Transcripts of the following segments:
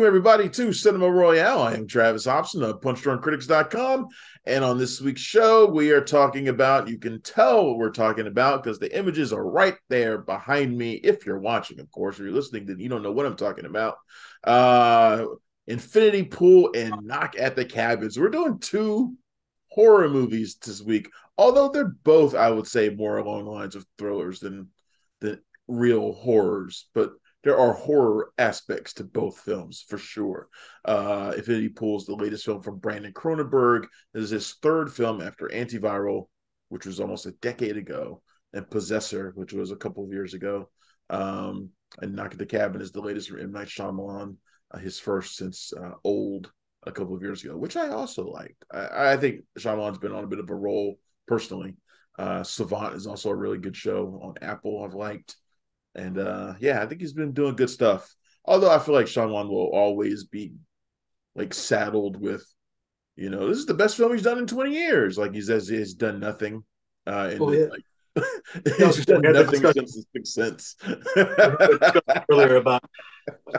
Welcome, everybody, to Cinema Royale. I am Travis Hopson of PunchDrunkCritics.com. And on this week's show, we are talking about, you can tell what we're talking about because the images are right there behind me. If you're watching, of course, or you're listening, then you don't know what I'm talking about. Uh, Infinity Pool and Knock at the Cabins. We're doing two horror movies this week, although they're both, I would say, more along the lines of thrillers than, than real horrors. But there are horror aspects to both films for sure. Uh, Infinity Pool is the latest film from Brandon Cronenberg. This is his third film after Antiviral, which was almost a decade ago, and Possessor, which was a couple of years ago. Um, and Knock at the Cabin is the latest from M. Night Shyamalan, uh, his first since uh, Old a couple of years ago, which I also liked. I, I think Shyamalan's been on a bit of a roll personally. Uh, Servant is also a really good show on Apple. I've liked. And uh yeah, I think he's been doing good stuff. Although I feel like Shyamalan will always be like saddled with, you know, this is the best film he's done in 20 years. Like he says he's done nothing. Uh and oh, yeah. like he's done nothing since the sixth sense. earlier about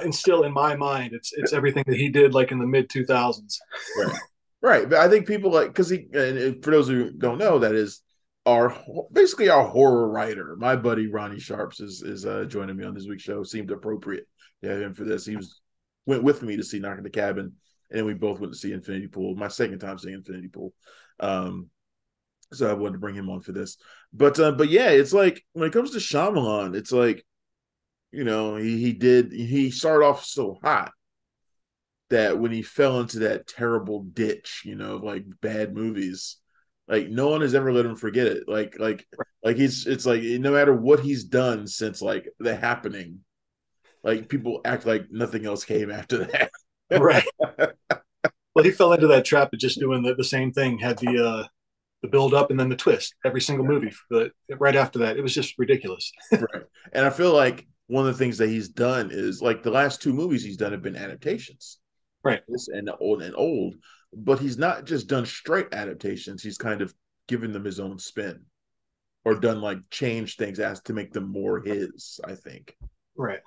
and still in my mind it's it's everything that he did like in the mid 2000s right right but i think people like because he and for those who don't know that is our basically our horror writer. My buddy Ronny Sharpes is is uh, joining me on this week's show. Seemed appropriate to have him for this. He was went with me to see Knock at the Cabin, and then we both went to see Infinity Pool. My second time seeing Infinity Pool. Um, so I wanted to bring him on for this. But uh, but yeah, it's like when it comes to Shyamalan, it's like you know he he did he started off so hot that when he fell into that terrible ditch, you know, like bad movies like no one has ever let him forget it. Like like like he's it's like no matter what he's done since like the happening, like people act like nothing else came after that. right. Well, he fell into that trap of just doing the, the same thing. Had the uh the build up and then the twist every single movie. But right after that, it was just ridiculous. right. And I feel like one of the things that he's done is like the last two movies he's done have been adaptations. Right. This and old and old but he's not just done straight adaptations. He's kind of given them his own spin or done like change things as to make them more his, I think. Right.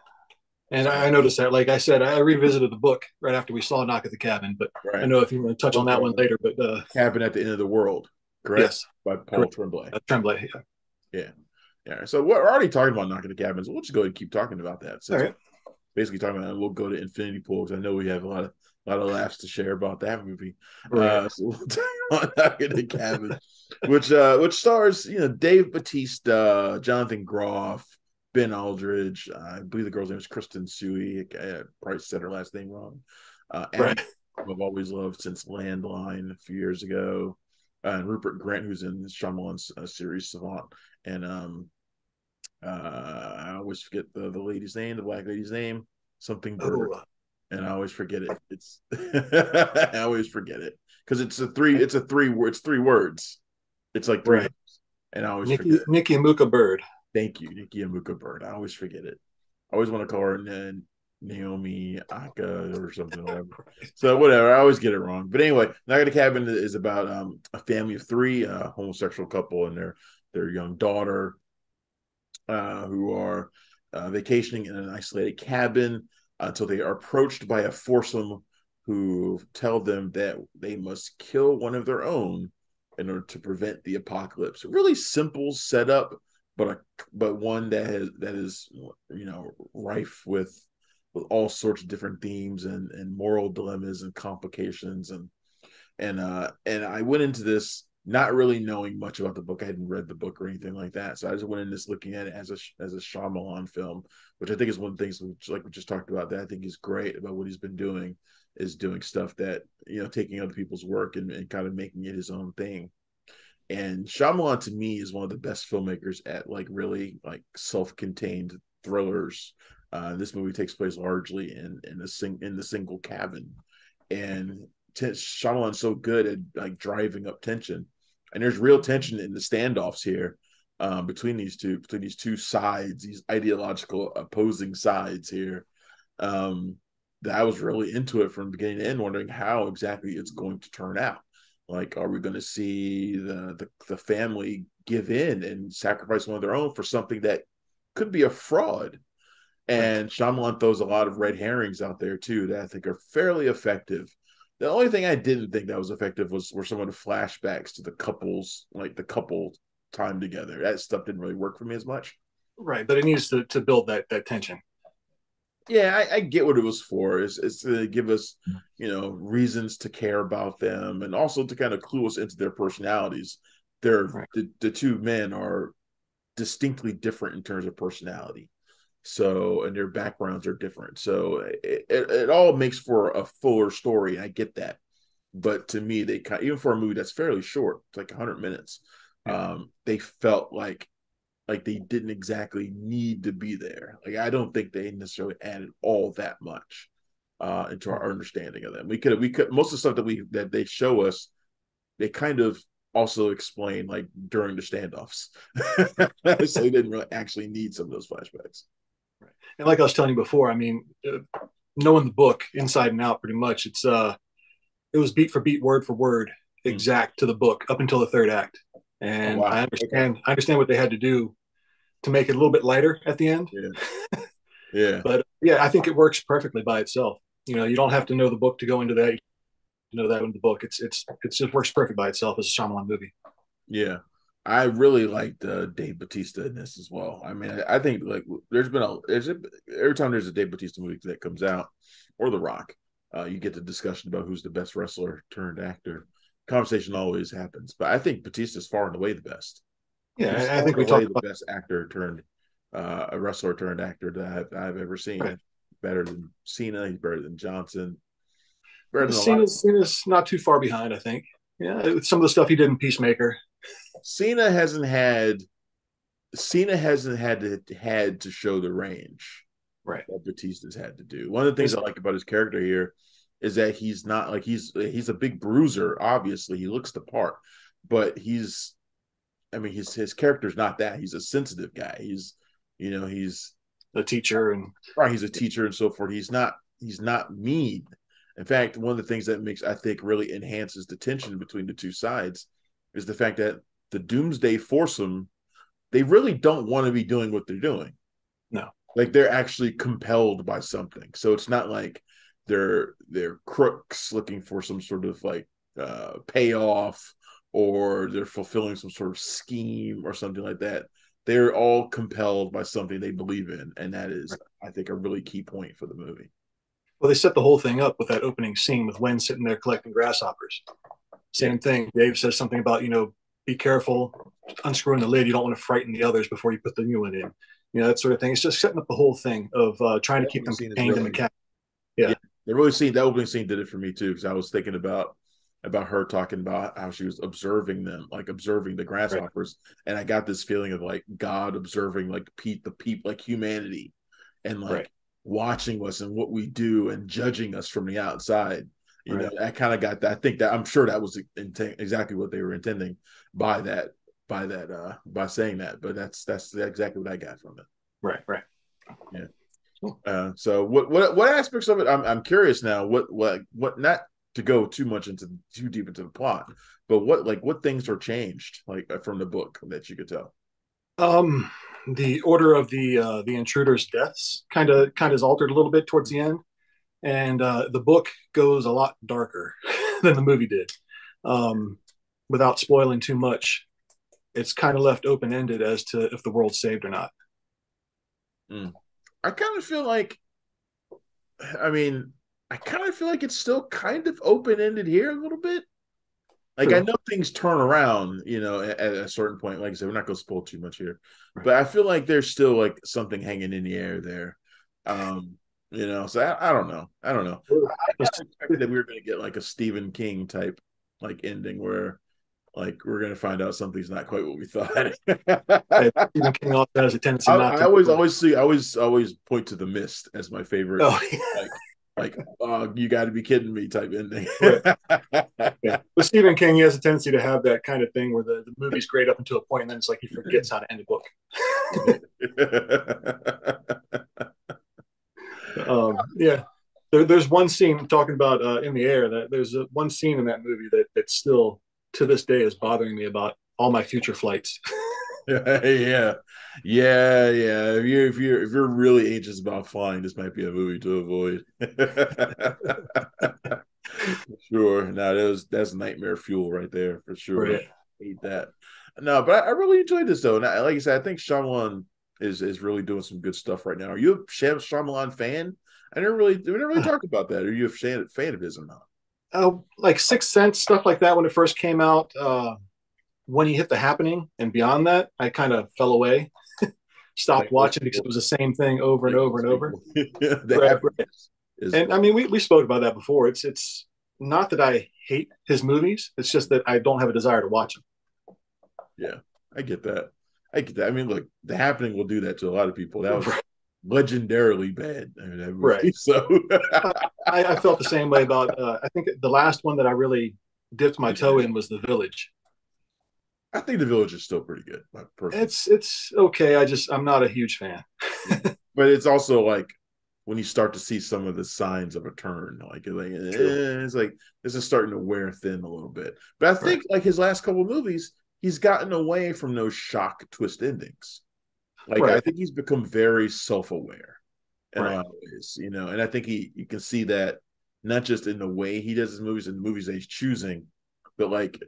And I noticed that, like I said, I revisited the book right after we saw Knock at the Cabin, but right. I know if you want to touch on that one later, but uh, Cabin at the End of the World, correct? Yes. By Paul correct. Tremblay. Uh, Tremblay, yeah. Yeah. Yeah. So we're already talking about Knock at the Cabin, so we'll just go ahead and keep talking about that. All right. Basically talking about we'll go to Infinity Pool because I know we have a lot of a lot of laughs to share about that movie. Right. Uh, so we'll on the cabin, which uh, which stars you know Dave Bautista, Jonathan Groff, Ben Aldridge. Uh, I believe the girl's name is Kristen Suey. I probably said her last name wrong. Uh, right. I've always loved since Landline a few years ago, uh, and Rupert Grint, who's in Shyamalan's uh, series Servant, and um, I always forget the the lady's name, the black lady's name, something. Bird. Oh, and I always forget it. It's I always forget it because it's a three. It's a three. It's three words. It's like three, right. and I always Nikki, forget. Nikki Amuka Bird. Thank you, Nikki Amuka Bird. I always forget it. I always want to call her and Naomi Aka or something. Whatever. so whatever. I always get it wrong. But anyway, the Cabin is about um, a family of three, a homosexual couple, and their their young daughter, uh, who are uh, vacationing in an isolated cabin until they are approached by a foursome who tell them that they must kill one of their own in order to prevent the apocalypse. Really simple setup, but a, but one that has that is you know rife with with all sorts of different themes and and moral dilemmas and complications and and uh and I went into this not really knowing much about the book. I hadn't read the book or anything like that, so I just went in this looking at it as a as a Shyamalan film, which I think is one of the things which, like we just talked about that I think is great about what he's been doing is doing stuff that you know taking other people's work and, and kind of making it his own thing. And Shyamalan to me is one of the best filmmakers at like really like self-contained thrillers. Uh, this movie takes place largely in in the sing in the single cabin, and t- Shyamalan's so good at like driving up tension and there's real tension in the standoffs here um, between these two between these two sides these ideological opposing sides here. Um, that i was really into it from beginning to end wondering how exactly it's going to turn out. Like are we going to see the, the the family give in and sacrifice one of their own for something that could be a fraud? And Shyamalan throws a lot of red herrings out there too that I think are fairly effective. The only thing I didn't think that was effective was were some of the flashbacks to the couples, like the couple time together. That stuff didn't really work for me as much. Right, but it needs to to build that that tension. Yeah, I, I get what it was for. Is is to give us, you know, reasons to care about them, and also to kind of clue us into their personalities. They're right. the the two men are distinctly different in terms of personality so and their backgrounds are different. So it, it, it, all makes for a fuller story. I get that. But to me they even for a movie that's fairly short it's like 100 minutes um they felt like like they didn't exactly need to be there. Like i don't think they necessarily added all that much uh into our understanding of them. We could we could most of the stuff that we that they show us they kind of also explain like during the standoffs. So they didn't really actually need some of those flashbacks and like I was telling you before, I mean, uh, knowing the book inside and out, pretty much, it's uh, it was beat for beat, word for word, hmm. exact to the book up until the third act. And oh, wow. I understand, I understand what they had to do to make it a little bit lighter at the end. Yeah. yeah. but yeah, I think it works perfectly by itself. You know, you don't have to know the book to go into that. You know that in the book. It's it's it just works perfect by itself as a Shyamalan movie. Yeah. I really liked uh, Dave Bautista in this as well. I mean, I, I think like there's been a there's a, every time there's a Dave Bautista movie that comes out, or The Rock, uh, you get the discussion about who's the best wrestler turned actor. Conversation always happens, but I think Bautista's far and away the best. Yeah, I, I think we talked the best actor turned uh, a wrestler turned actor that I've, I've ever seen. Right. Better than Cena, he's better than Johnson. Better than Cena's, Cena's not too far behind, I think. Yeah, some of the stuff he did in Peacemaker Cena hasn't had Cena hasn't had to had to show the range right that Bautista's had to do. One of the things I like about his character here is that he's not like he's he's a big bruiser. Obviously, he looks the part, but he's I mean his his character's not that. He's a sensitive guy. He's you know he's a teacher and right. He's a teacher and so forth. He's not he's not mean. In fact, one of the things that makes I think really enhances the tension between the two sides is the fact that the Doomsday foursome, they really don't want to be doing what they're doing. No, like they're actually compelled by something. So it's not like they're they're crooks looking for some sort of like uh, payoff or they're fulfilling some sort of scheme or something like that. They're all compelled by something they believe in, and that is, I think, a really key point for the movie. Well, they set the whole thing up with that opening scene with Wen sitting there collecting grasshoppers. Same thing. Dave says something about you know be careful unscrewing the lid. You don't want to frighten the others before you put the new one in. You know that sort of thing. It's just setting up the whole thing of uh, trying to keep them contained in the cat. Yeah. yeah, the really scene that opening scene did it for me too because I was thinking about about her talking about how she was observing them, like observing the grasshoppers, right. and I got this feeling of like God observing like Pete, the people, like humanity, and like right. watching us and what we do and judging us from the outside. You right. know, I kind of got that. I think that I'm sure that was intent, exactly what they were intending by that, by that, uh, by saying that. But that's that's exactly what I got from it. Right. Right. Yeah. Uh, so what what what aspects of it? I'm I'm curious now. What what what not to go too much into too deep into the plot, but what like what things are changed like uh, from the book that you could tell. Um, the order of the uh, the intruders' deaths kind of kind of is altered a little bit towards the end and uh, the book goes a lot darker than the movie did. Um, without spoiling too much, it's kind of left open ended as to if the world's saved or not. Mm. I kind of feel like, I mean, I kind of feel like it's still kind of open ended here a little bit. Like True. I know things turn around, you know, at, at, a certain point. Like I said, we're not going to spoil too much here, right. but I feel like there's still like something hanging in the air there. Um, you know, so I, I don't know. I don't know. I expected that we were going to get like a Stephen King type like ending where like we're going to find out something's not quite what we thought. Stephen King also has a tendency. I, I always, always see, I always, always point to the mist as my favorite. Oh, yeah. like, like, oh, you got to be kidding me type ending. yeah. With Stephen King, he has a tendency to have that kind of thing where the, the movie's great up until a point, and then it's like he forgets how to end a book um, yeah, there, there's one scene talking about uh, in the air that there's a, one scene in that movie that that still to this day is bothering me about all my future flights. yeah, yeah, yeah. If you're if you're if you're really anxious about flying, this might be a movie to avoid. sure. No, that was that's nightmare fuel right there for sure. Right. hate that. No, but I, I, really enjoyed this though, and I, like I said, I think Shyamalan is is really doing some good stuff right now. Are you a Shyamalan fan? I never really we never really talked about that. Are you a fan fan of his or not? Uh, like Sixth Sense stuff like that when it first came out. Uh, when he hit the happening and beyond that, I kind of fell away, stopped watching because it was the same thing over and over and over. right, right. And I mean, we, we spoke about that before. It's it's not that I hate his movies. It's just that I don't have a desire to watch them. Yeah, I get that. I get that. I mean, look, the happening will do that to a lot of people. That was legendarily bad. I mean, right. So I, I, felt the same way about. Uh, I think the last one that I really dipped my toe in was The Village. I think The Village is still pretty good. It's it's okay. I just I'm not a huge fan. but it's also like when you start to see some of the signs of a turn, like, like eh, it's like this is starting to wear thin a little bit. But I think right. like his last couple movies, he's gotten away from those shock twist endings. Like right. I think he's become very self-aware in right. a lot of ways, you know, and I think he you can see that not just in the way he does his movies and the movies that he's choosing, but like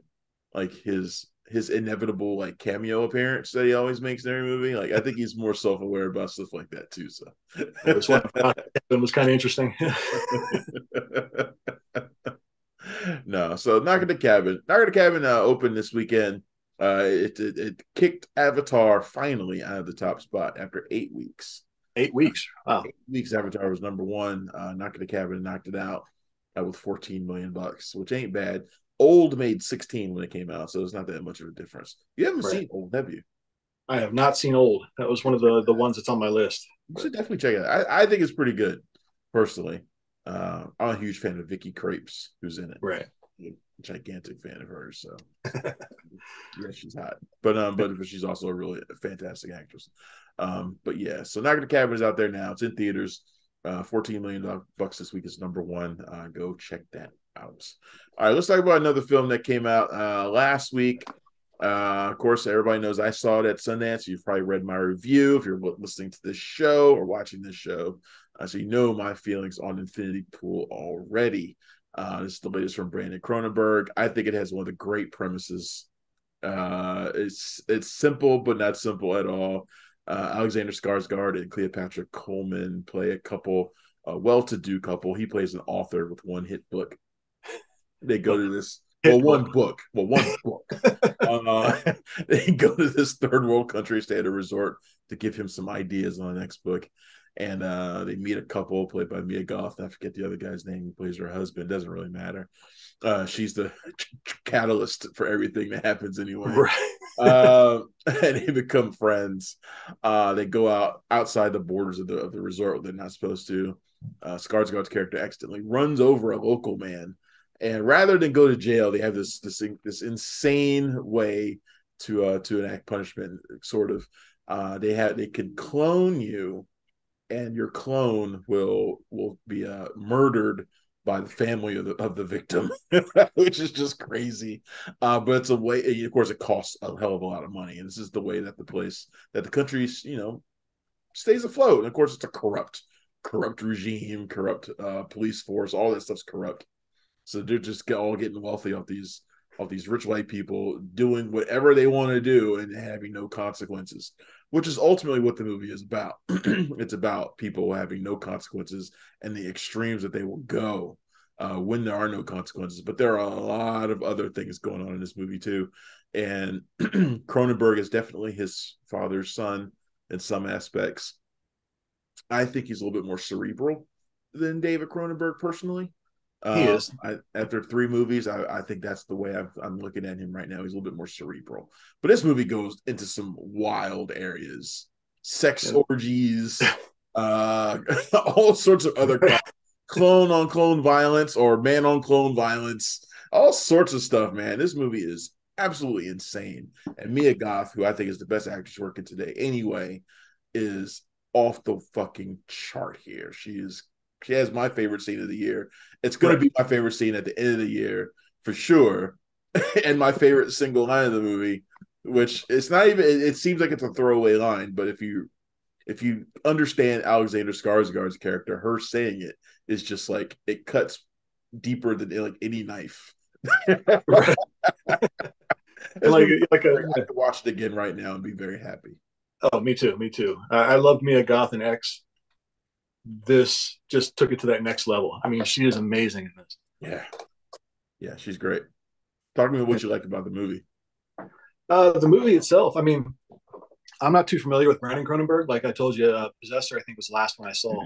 like his his inevitable like cameo appearance that he always makes in every movie. Like I think he's more self aware about stuff like that too. So this one was kind of interesting. no, so Knock at the Cabin. Knock at the Cabin uh, opened this weekend. Uh, it, it, it kicked Avatar finally out of the top spot after eight weeks. Eight weeks. Wow. Eight weeks. Avatar was number one. Uh, Knock at the Cabin knocked it out uh, with 14 million bucks, which ain't bad. Old made 16 when it came out, so it's not that much of a difference. You haven't right. seen Old, have you? I have not seen Old. That was one of the the ones that's on my list. You should definitely check it out. I, I think it's pretty good, personally. Uh, I'm a huge fan of Vicky Krieps, who's in it. Right. Gigantic fan of hers. So yeah, she's hot. But um, but, but she's also a really fantastic actress. Um, but yeah, so Knock at the Cabin is out there now. It's in theaters. Uh, 14 million bucks this week is number one. Uh, go check that out. All right, let's talk about another film that came out uh, last week. Uh, of course, everybody knows I saw it at Sundance. You've probably read my review if you're listening to this show or watching this show. Uh, so you know my feelings on Infinity Pool already. Uh, this is the latest from Brandon Cronenberg. I think it has one of the great premises. Uh, it's it's simple but not simple at all. Uh, Alexander Skarsgård and Cleopatra Coleman play a couple, a well-to-do couple. He plays an author with one hit book they go to this well one book well one book uh, they go to this third world country stay at a resort to give him some ideas on the next book and uh, they meet a couple played by Mia Goth. I forget the other guy's name who plays her husband. Doesn't really matter. Uh, she's the catalyst for everything that happens anyway. Right. uh, and they become friends. Uh, they go out outside the borders of the of the resort. They're not supposed to. Uh, Skarsgård's character accidentally runs over a local man and rather than go to jail, they have this this this insane way to uh, to enact punishment. Sort of, uh, they have they can clone you, and your clone will will be uh, murdered by the family of the of the victim, which is just crazy. Uh, but it's a way. Of course, it costs a hell of a lot of money, and this is the way that the place that the country, you know, stays afloat. And of course, it's a corrupt, corrupt regime, corrupt uh, police force. All that stuff's corrupt. So they're just all getting wealthy off these off these rich white people doing whatever they want to do and having no consequences, which is ultimately what the movie is about. it's about people having no consequences and the extremes that they will go uh, when there are no consequences. But there are a lot of other things going on in this movie too. And Cronenberg is definitely his father's son in some aspects. I think he's a little bit more cerebral than David Cronenberg personally. He uh, is. I, after three movies, I, I think that's the way i am looking at him right now. He's a little bit more cerebral. But this movie goes into some wild areas, sex yeah. orgies, uh, all sorts of other clone on clone violence or man on clone violence, all sorts of stuff. Man, this movie is absolutely insane. And Mia Goth, who I think is the best actress working today, anyway, is off the fucking chart here. She is she has my favorite scene of the year. It's going right. to be my favorite scene at the end of the year for sure, and my favorite single line of the movie, which it's not even. It, it seems like it's a throwaway line, but if you if you understand Alexander Skarsgård's character, her saying it is just like it cuts deeper than like any knife. like like a, I to watch it again right now and be very happy. Oh, me too, me too. I, I loved Mia Goth and X. This just took it to that next level. I mean, she is amazing in this. Yeah, yeah, she's great. Talk to me what you like about the movie. Uh, the movie itself. I mean, I'm not too familiar with Brandon Cronenberg. Like I told you, uh, Possessor I think was the last one I saw.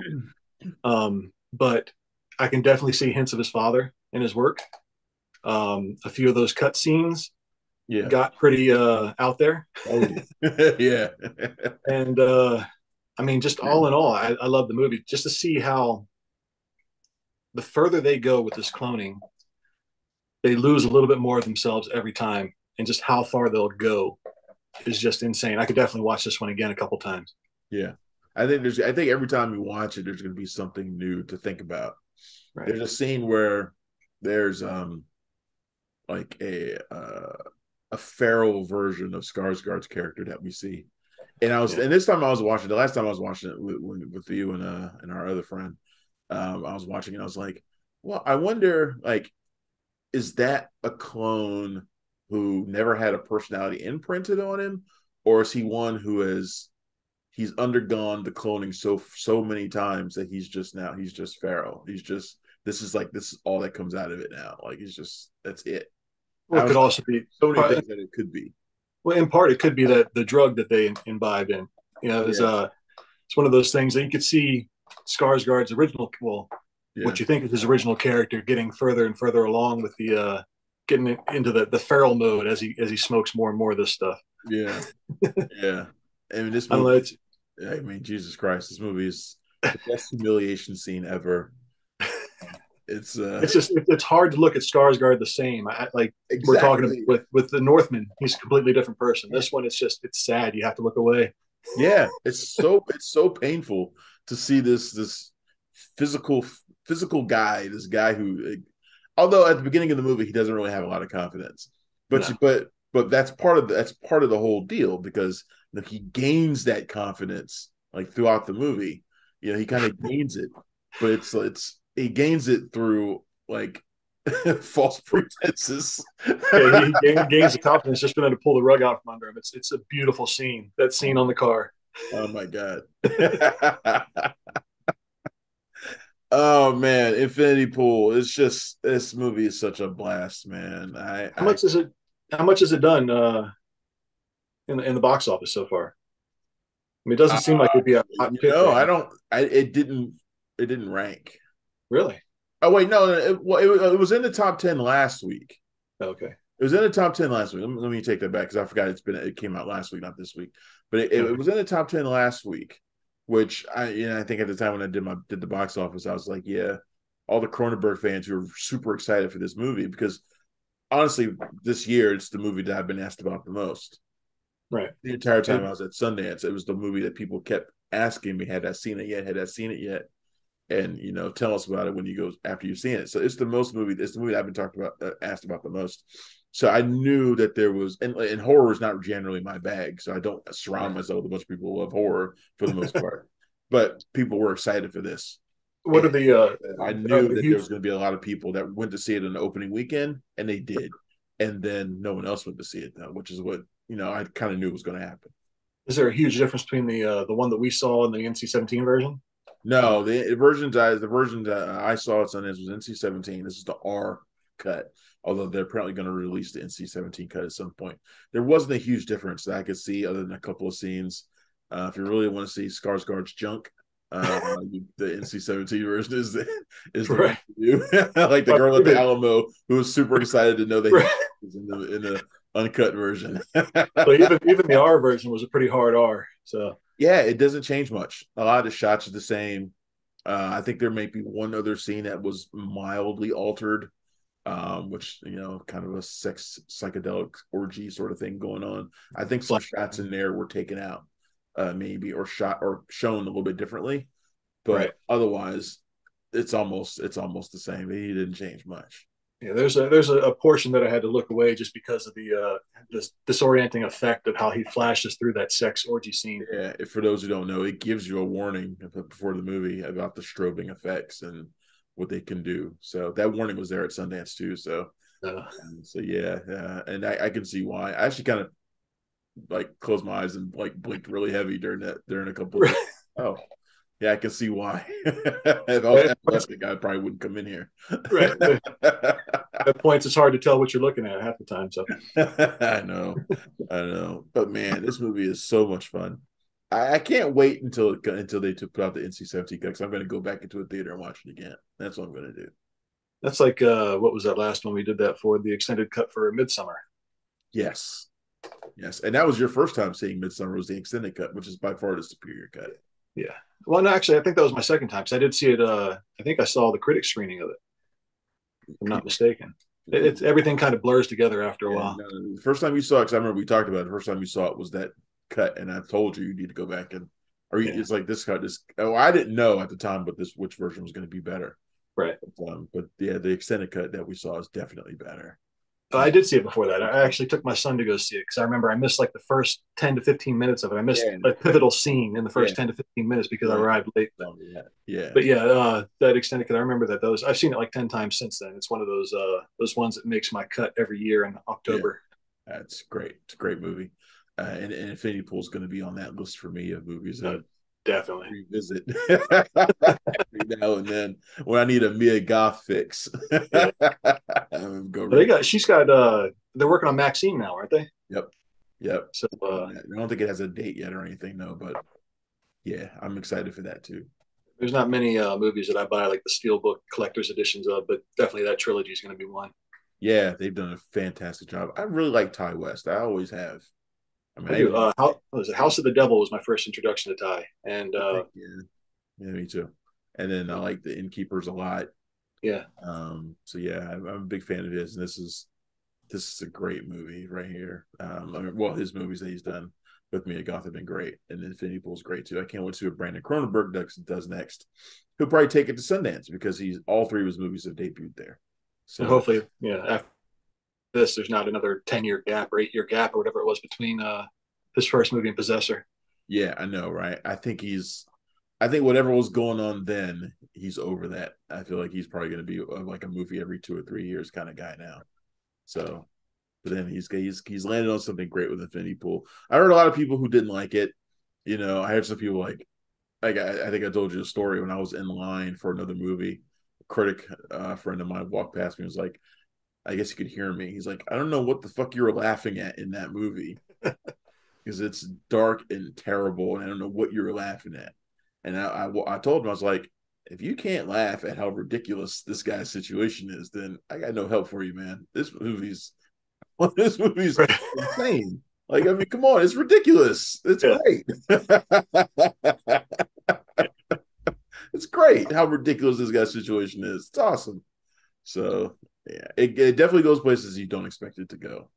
Um, but I can definitely see hints of his father in his work. Um, a few of those cut scenes yeah. got pretty uh, out there. Oh, yeah. and uh, I mean, just all in all, I, I love the movie just to see how the further they go with this cloning, they lose a little bit more of themselves every time, and just how far they'll go is just insane. I could definitely watch this one again a couple times. Yeah, I think there's. I think every time you watch it, there's going to be something new to think about. Right. There's a scene where there's um like a uh, a feral version of Skarsgård's character that we see, and I was yeah. and this time I was watching the last time I was watching it with, with you and uh and our other friend, um I was watching and I was like, well I wonder like, is that a clone who never had a personality imprinted on him, or is he one who has he's undergone the cloning so so many times that he's just now he's just feral. He's just this is like this is all that comes out of it now. Like he's just that's it. Well, it could also be so many things that it could be. Well, in part, it could be that the drug that they imbibe in. You know, there's yeah. uh it's one of those things that you could see Skarsgård's original, well, yeah. what you think is his original character, getting further and further along with the uh getting into the the feral mode as he as he smokes more and more of this stuff. Yeah, yeah. I mean, this movie. I mean, Jesus Christ, this movie is the best humiliation scene ever. It's uh, it's just it's hard to look at Skarsgård the same. I, like exactly. we're talking with with the Northman, he's a completely different person. This one, it's just it's sad. You have to look away. Yeah, it's so it's so painful to see this this physical physical guy, this guy who although at the beginning of the movie he doesn't really have a lot of confidence, but no. but but that's part of the, that's part of the whole deal because you know, he gains that confidence like throughout the movie. You know, he kind of gains it, but it's it's he gains it through like false pretenses. yeah, he gains the confidence just for them to pull the rug out from under him. It's it's a beautiful scene. That scene on the car. Oh my god. Oh man, Infinity Pool. It's just this movie is such a blast, man. I how much I, is it? How much has it done uh, in the in the box office so far? I mean, it doesn't uh, seem like it'd be a hot No, I don't. I it didn't. It didn't rank. Really? Oh wait, no. It, well, it, it was in the top ten last week. Okay. It was in the top ten last week. Let me, let me take that back because I forgot it's been it came out last week, not this week. But it, it was in the top ten last week which I you know I think at the time when I did my did the box office, I was like, yeah, all the Cronenberg fans who are super excited for this movie because honestly, this year it's the movie that I've been asked about the most. Right. The entire time I was at Sundance, it was the movie that people kept asking me, had I seen it yet? Had I seen it yet? And you know, tell us about it when you go after you've seen it. So it's the most movie. It's the movie I've been talked about, uh, asked about the most. So I knew that there was, and, and horror is not generally my bag. So I don't surround myself with a bunch of people who love horror for the most part. but people were excited for this. What and are the? Uh, I knew uh, that there was going to be a lot of people that went to see it in the opening weekend, and they did. And then no one else went to see it, though, which is what you know I kind of knew was going to happen. Is there a huge difference between the uh, the one that we saw and the NC-17 version? No, the versions I the version that I saw at Sundance was NC-17. This is the R cut although they're apparently going to release the NC-17 cut at some point. There wasn't a huge difference that I could see other than a couple of scenes. Uh, if you really want to see Skarsgård's junk, uh, the NC-17 version is the, is right. like the girl at the Alamo who was super excited to know that right. was in the in the uncut version. but even even the R version was a pretty hard R. So yeah, it doesn't change much. A lot of the shots are the same. Uh, I think there may be one other scene that was mildly altered um, which you know, kind of a sex psychedelic orgy sort of thing going on. I think some shots in there were taken out, uh, maybe or shot or shown a little bit differently, but right. otherwise, it's almost it's almost the same. He didn't change much. Yeah, there's a there's a, portion that I had to look away just because of the uh, this disorienting effect of how he flashes through that sex orgy scene. Yeah, for those who don't know, it gives you a warning before the movie about the strobing effects and what they can do. So that warning was there at Sundance too. So, uh, so yeah, uh, and I, I can see why. I actually kind of like closed my eyes and like blinked really heavy during that during a couple. Of, oh, yeah, I can see why. if I was athletic, I probably wouldn't come in here. right. At points, it's hard to tell what you're looking at half the time. So I know, I know, but man, this movie is so much fun. I, I can't wait until until they put out the NC-17 because I'm going to go back into a theater and watch it again. That's what I'm going to do. That's like uh, what was that last one we did that for the extended cut for Midsommar. Yes, yes, and that was your first time seeing Midsommar was the extended cut, which is by far the superior cut. Yeah. Well, no, actually, I think that was my second time because I did see it. Uh, I think I saw the critic screening of it. If I'm not mistaken. It, it's everything kind of blurs together after a while. The first time you saw it, because I remember we talked about it. The first time you saw it was that cut, and I told you you need to go back and, or yeah. it's like this cut. This oh, I didn't know at the time, but this which version was going to be better. Right. But, um, but yeah, the extended cut that we saw is definitely better. I did see it before that. I actually took my son to go see it because I remember I missed like the first 10 to 15 minutes of it. I missed yeah. a pivotal scene in the first yeah. 10 to 15 minutes because I arrived late. Yeah. yeah. But yeah, uh, that extended cut, I remember that those, I've seen it like 10 times since then. It's one of those, uh, those ones that makes my cut every year in October. That's great. It's a great movie. Uh, and, and Infinity Pool is going to be on that list for me of movies that definitely revisit every now and then when I need a Mia Goth fix. go they got she's got uh they're working on Maxine now, aren't they? Yep. Yep. So uh, I don't think it has a date yet or anything, no, but yeah, I'm excited for that too. There's not many uh, movies that I buy like the Steelbook collector's editions of, but definitely that trilogy is going to be one. Yeah, they've done a fantastic job. I really like Ti West. I always have. I mean, I do. Uh, how, was it? House of the Devil was my first introduction to Ti, and uh, yeah, yeah, me too. And then I like the Innkeepers a lot. Yeah. Um. So yeah, I'm, I'm a big fan of his, and this is this is a great movie right here. Um. I mean, well, his movies that he's done with Mia Goth have been great, and Infinity Pool is great too. I can't wait to see what Brandon Cronenberg does, does next. He'll probably take it to Sundance because he's all three of his movies have debuted there. So hopefully, yeah, after this, there's not another 10 year gap or eight year gap or whatever it was between uh, his first movie and Possessor. Yeah, I know, right? I think he's, I think whatever was going on then, he's over that. I feel like he's probably going to be uh, like a movie every two or three years kind of guy now. So, but then he's he's he's landed on something great with Infinity Pool. I heard a lot of people who didn't like it. You know, I heard some people like, like I, I think I told you a story when I was in line for another movie. A critic, uh, friend of mine, walked past me and was like, I guess he could hear me. He's like, I don't know what the fuck you were laughing at in that movie because it's dark and terrible, and I don't know what you were laughing at. And I, I, I told him I was like, if you can't laugh at how ridiculous this guy's situation is, then I got no help for you, man. This movie's well, this movie's insane. Like, I mean, come on, it's ridiculous. It's yeah. great. it's great how ridiculous this guy's situation is. It's awesome. So yeah, it, it definitely goes places you don't expect it to go.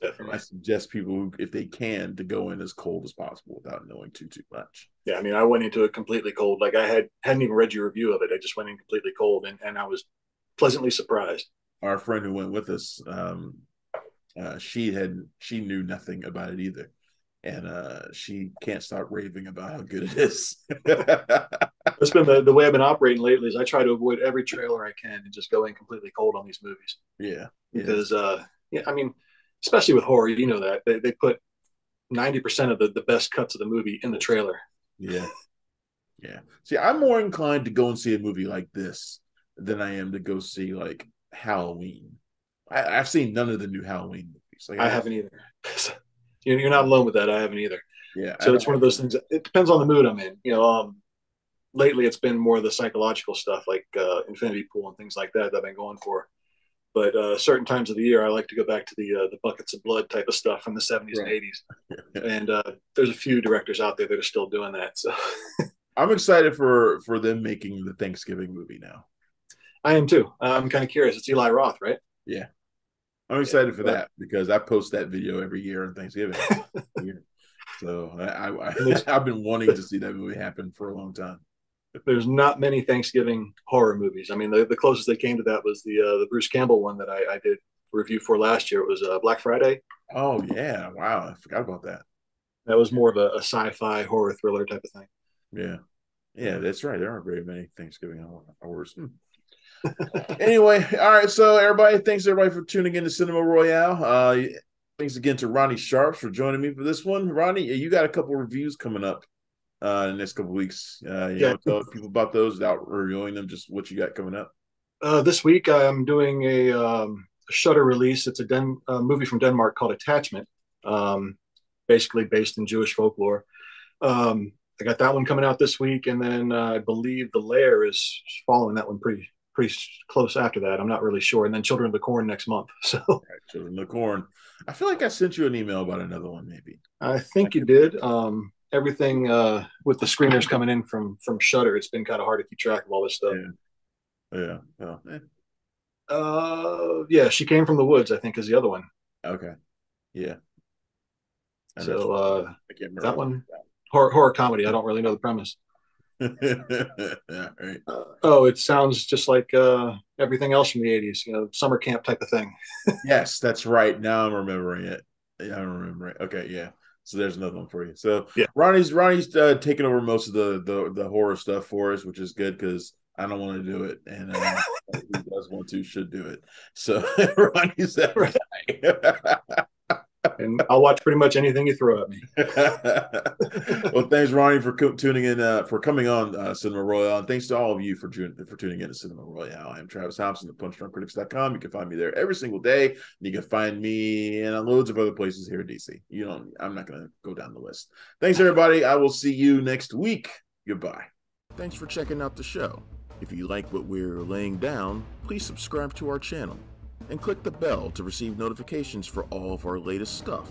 Definitely. I suggest people, who, if they can, to go in as cold as possible without knowing too too much. Yeah, I mean, I went into it completely cold. Like I had hadn't even read your review of it. I just went in completely cold, and and I was pleasantly surprised. Our friend who went with us, um, uh, she had she knew nothing about it either, and uh, she can't stop raving about how good it is. That's been the, the way I've been operating lately. Is I try to avoid every trailer I can and just go in completely cold on these movies. Yeah, because uh, yeah, I mean, especially with horror, you know that they, they put ninety percent of the, the best cuts of the movie in the trailer. Yeah, yeah. See, I'm more inclined to go and see a movie like this than I am to go see like Halloween. I, have seen none of the new Halloween movies. Like, I, I haven't either. You're not alone with that. I haven't either. Yeah. So it's one of those things. It depends on the mood I'm in. You know, um, lately it's been more of the psychological stuff like uh, Infinity Pool and things like that that I've been going for. But uh, certain times of the year, I like to go back to the uh, the buckets of blood type of stuff from the 70s right. and 80s. and uh, there's a few directors out there that are still doing that. So I'm excited for for them making the Thanksgiving movie now. I am too. I'm kind of curious. It's Eli Roth, right? Yeah. I'm excited yeah, for that because I post that video every year on Thanksgiving. so I, I, have been wanting to see that movie happen for a long time. There's not many Thanksgiving horror movies. I mean, the, the closest they came to that was the uh, the Bruce Campbell one that I, I did review for last year. It was uh, Black Friday. Oh yeah, wow, I forgot about that. That was more of a, a sci-fi horror thriller type of thing. Yeah, yeah, that's right. There aren't very many Thanksgiving horrors. Hmm. anyway, all right. So everybody, thanks everybody for tuning in to Cinema Royale. Uh, thanks again to Ronny Sharpes for joining me for this one. Ronny, you got a couple reviews coming up uh, in the next couple weeks. Uh, you yeah. tell people about those without reviewing them. Just what you got coming up. Uh, this week, I'm doing a, um, a Shudder release. It's a, Den- a movie from Denmark called Attachment, um, basically based in Jewish folklore. Um, I got that one coming out this week, and then uh, I believe The Lair is following that one pretty pretty close after that. I'm not really sure. And then Children of the Corn next month. So right, Children of the Corn. I feel like I sent you an email about another one, maybe. I think you did. Um, everything uh, with the screeners coming in from from Shudder, it's been kind of hard to keep track of all this stuff. Yeah. Yeah. eh. Uh, yeah. She came from the woods. I think is the other one. Okay. Yeah. so uh, that one horror, horror comedy. I don't really know the premise. right. uh, oh, it sounds just like uh, everything else from the '80s. You know, summer camp type of thing. yes, that's right. Now I'm remembering it. Yeah, I remember it. Okay, yeah. So there's another one for you. So yeah, Ronny's Ronny's uh, taking over most of the the, the horror stuff for us, which is good because I don't want to do it, and uh, who does want to should do it. So Ronny's that right and I'll watch pretty much anything you throw at me. well, thanks, Ronny, for co- tuning in, uh, for coming on uh, Cinema Royale, and thanks to all of you for, for tuning in to Cinema Royale. I'm Travis Hopson at PunchdrunkCritics.com. You can find me there every single day. and You can find me in loads of other places here in DC. You don't. I'm not going to go down the list. Thanks, everybody. I will see you next week. Goodbye. Thanks for checking out the show. If you like what we're laying down, please subscribe to our channel and click the bell to receive notifications for all of our latest stuff.